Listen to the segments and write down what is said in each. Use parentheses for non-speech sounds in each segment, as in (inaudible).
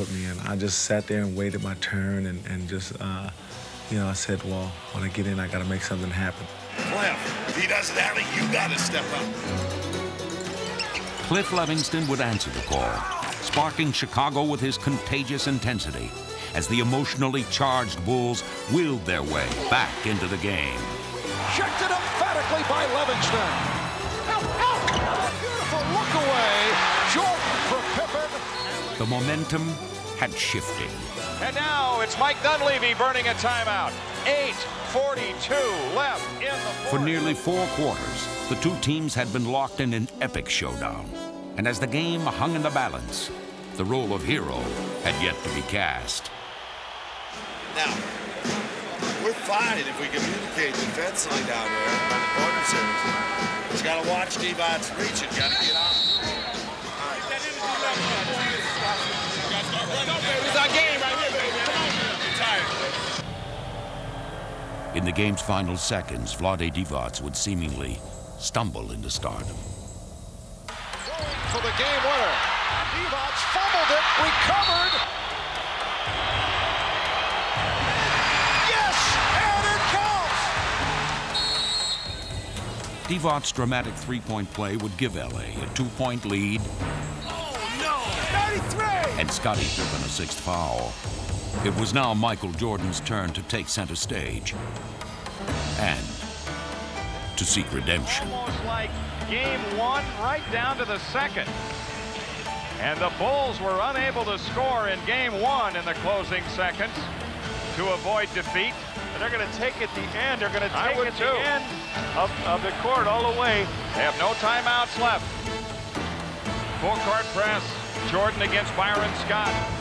put me in. I just sat there and waited my turn and, and just, uh, you know, I said, well, when I get in, I got to make something happen. Cliff, if he doesn't have it, you got to step up. Cliff Levingston would answer the call, sparking Chicago with his contagious intensity as the emotionally charged Bulls willed their way back into the game. Checked it emphatically by Levingston. Out, out. Beautiful look away. Jordan for Pippen. The momentum had shifted. And now it's Mike Dunleavy burning a timeout. 8.42 left in the fourth. For nearly four quarters, the two teams had been locked in an epic showdown. And as the game hung in the balance, the role of hero had yet to be cast. Now, we're fine if we communicate defensively down there by the corner series. He's got to watch Devon's reach and got to get out. In the game's final seconds, Vlade Divac would seemingly stumble into stardom. Going For the game winner. Divac fumbled it, recovered. Yes, and it counts. Divac's dramatic three-point play would give LA a two-point lead Oh, no! 93! and Scottie Pippen a sixth foul. It was now Michael Jordan's turn to take center stage and to seek redemption. Almost like game one, right down to the second. And the Bulls were unable to score in game one in the closing seconds to avoid defeat. And they're going to take at the end. They're going to take it at too. the end of, of the court all the way. They have no timeouts left. Full court press. Jordan against Byron Scott.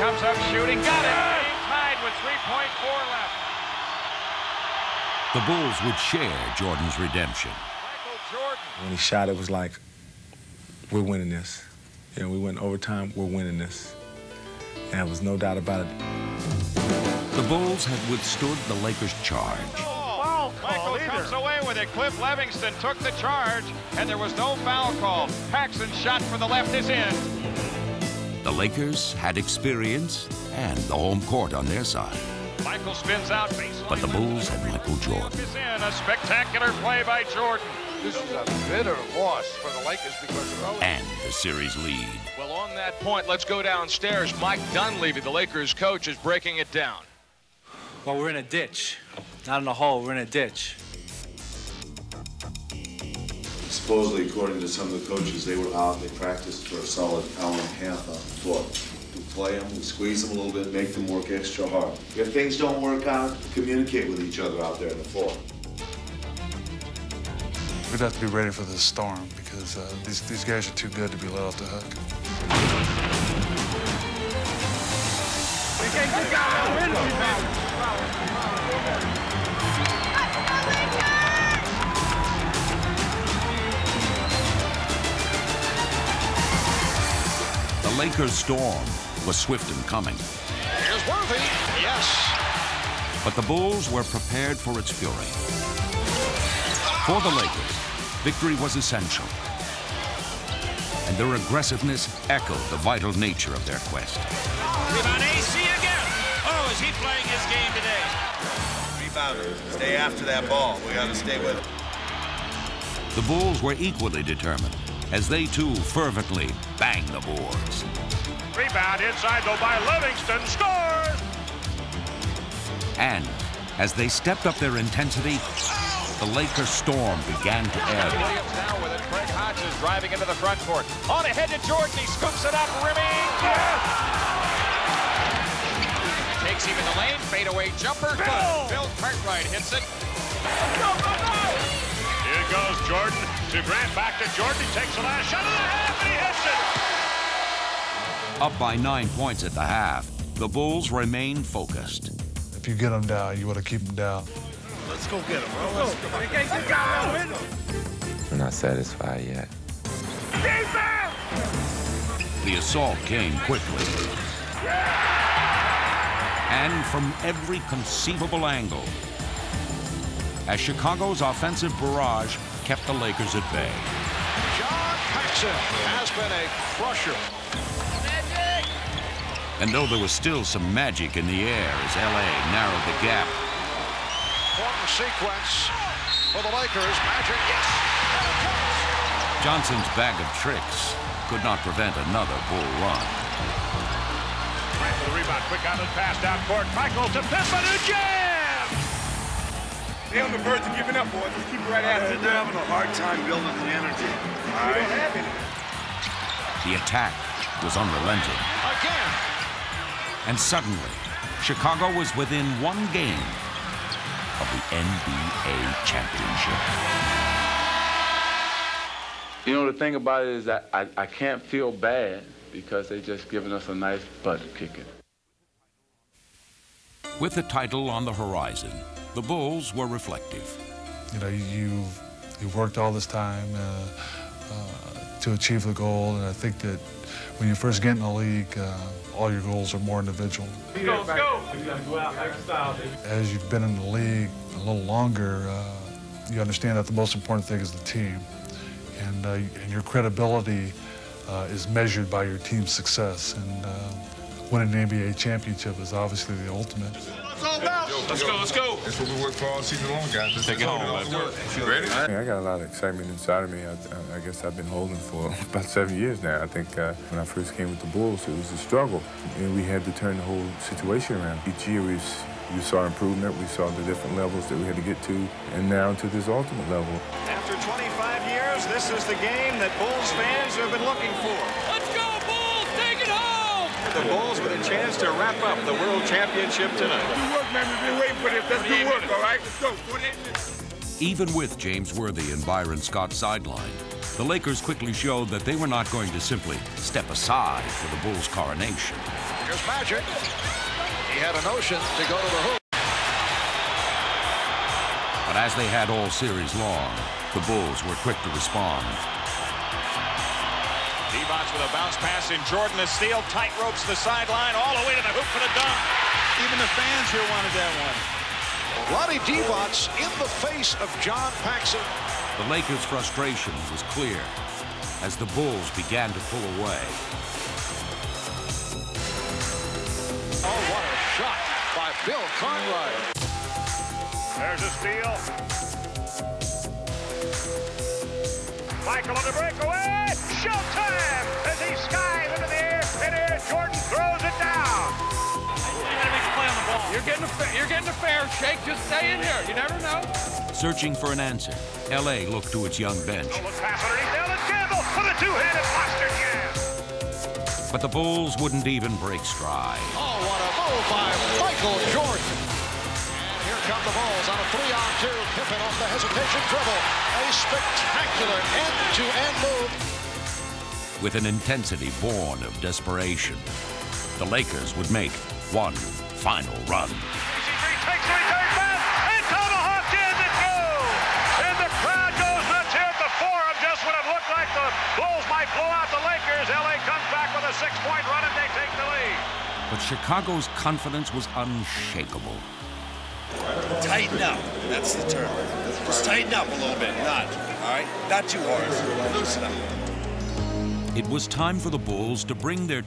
Comes up shooting. Got it. Game tied with 3.4 left. The Bulls would share Jordan's redemption. Michael Jordan. When he shot, it was like, we're winning this. You know, we went overtime, we're winning this. And there was no doubt about it. The Bulls had withstood the Lakers' charge. Oh, Michael comes away with it. Cliff Levingston took the charge, and there was no foul called. Paxson's shot for the left is in. The Lakers had experience and the home court on their side. Michael spins out baseline. But the Bulls had Michael Jordan. Is in a spectacular play by Jordan. This is a bitter loss for the Lakers because of and the series lead. Well, on that point, let's go downstairs. Mike Dunleavy, the Lakers coach, is breaking it down. Well, we're in a ditch. Not in a hole, we're in a ditch. Supposedly, according to some of the coaches, they were out, and they practiced for a solid hour and a half on the floor. We play them, we squeeze them a little bit, make them work extra hard. If things don't work out, communicate with each other out there on the floor. We'd have to be ready for the storm because uh, these, these guys are too good to be let off the hook. Lakers' storm was swift in coming, Here's Worthy. Yes. but the Bulls were prepared for its fury. For the Lakers, victory was essential, and their aggressiveness echoed the vital nature of their quest. Rebound A.C. Green. Oh, is he playing his game today? Rebounder, stay after that ball. We got to stay with it. The Bulls were equally determined as they too fervently bang the boards. Rebound inside though by Levingston. Scores! And as they stepped up their intensity, the Lakers' storm began to ebb. Williams now with it. Craig Hodges driving into the front court. On ahead to Jordan. He scoops it up. Rimming. Takes him in the lane. Fadeaway jumper. Good. Bill Cartwright hits it. Here goes Jordan to Grant. Back to Jordan. He takes the last shot of the half and he hits it. Up by nine points at the half, the Bulls remain focused. If you get them down, you want to keep them down. Let's go get him, bro. Let's go. I'm not satisfied yet. The assault came quickly. And from every conceivable angle. As Chicago's offensive barrage kept the Lakers at bay. John Paxson has been a crusher. And though there was still some magic in the air as LA narrowed the gap, Important sequence for the Lakers. Magic, yes! And it comes. Johnson's bag of tricks could not prevent another bull run. Right for the rebound. Quick out and pass down court. Michael to Pimpanu jam! They're on the verge of giving up, boys. Just keep right at it. They're having a hard time building the energy. We don't have any. The attack was unrelenting. Again. And suddenly, Chicago was within one game of the NBA championship. You know, the thing about it is that I, I can't feel bad because they just giving us a nice butt kicking. With the title on the horizon, the Bulls were reflective. You know, you've, you've worked all this time uh, uh, to achieve the goal, and I think that when you first get in the league, uh, all your goals are more individual. Let's go, let's go. We gotta go out like style. As you've been in the league a little longer, uh, you understand that the most important thing is the team. And, uh, and your credibility uh, is measured by your team's success. And uh, winning an NBA championship is obviously the ultimate. Let's go, let's go. That's what we work for all season long, guys. Let's Take it home, Let's man. work. Ready? I got a lot of excitement inside of me. I, I- I guess I've been holding for (laughs) about seven years now. I think uh, when I first came with the Bulls, it was a struggle, and we had to turn the whole situation around. Each year we, we saw improvement, we saw the different levels that we had to get to, and now to this ultimate level. After 25 years, this is the game that Bulls fans have been looking for. Let's go, Bulls! Take it home! The Bulls with a chance to wrap up the World Championship tonight. Good work, man. We've been waiting for this. Let's do work, all right? Let's go. 48 minutes. Even with James Worthy and Byron Scott sidelined, the Lakers quickly showed that they were not going to simply step aside for the Bulls' coronation. Here's Magic. He had a notion to go to the hoop. But as they had all series long, the Bulls were quick to respond. Divac with a bounce pass in Jordan. The steal tight ropes the sideline all the way to the hoop for the dunk. Even the fans here wanted that one. Lonnie Divac in the face of John Paxson. The Lakers' frustration was clear as the Bulls began to pull away. Oh, what a shot by Bill Cartwright. There's a steal. Michael on the breakaway. Showtime as he skies into the air. In air, Jordan throws it down. You're getting a fair, you're getting a fair shake. Just stay in here. You never know. Searching for an answer, LA looked to its young bench. Nolan pass underneath. Elden Campbell with a two-handed monster jam. But the Bulls wouldn't even break stride. Oh, what a move by Michael Jordan. And here come the Bulls on a three-on-two. Pippen off the hesitation dribble. A spectacular end-to-end move. With an intensity born of desperation, the Lakers would make one final run. Takes the return pass and tomahawk in it goes. And the crowd goes nuts here at the Forum just when it looked like the Bulls might blow out the Lakers. LA comes back with a six-point run and they take the lead. But Chicago's confidence was unshakable. Tighten up. That's the term. Just tighten up a little bit. Not, all right? Not too hard. Loosen up. It was time for the Bulls to bring their